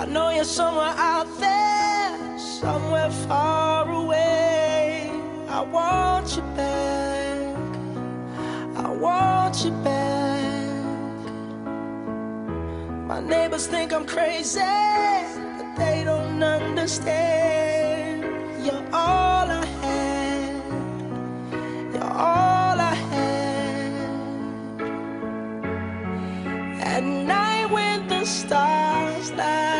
I know you're somewhere out there, somewhere far away. I want you back. I want you back. My neighbors think I'm crazy, but they don't understand. You're all I had. You're all I had. At night when the stars light.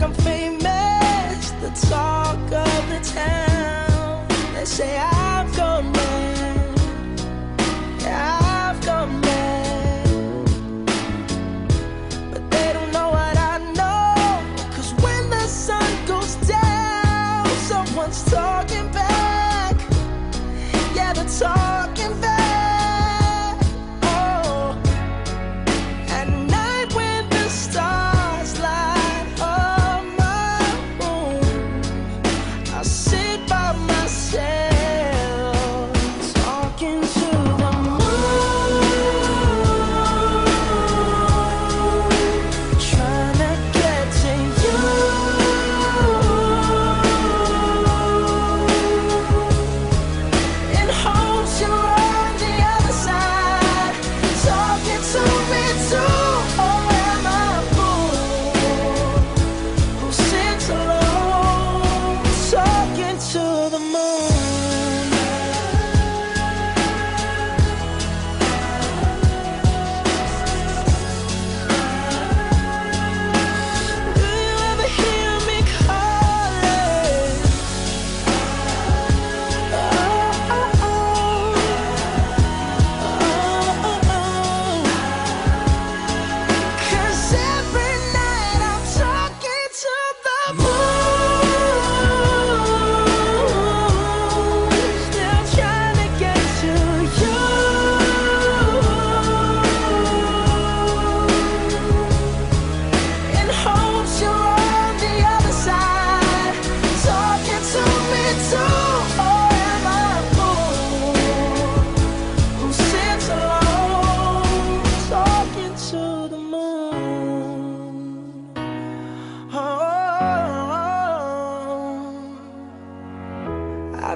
like I'm famous, the talk of the town. They say I say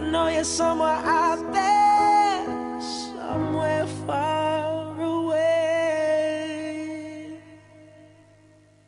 know you're somewhere out.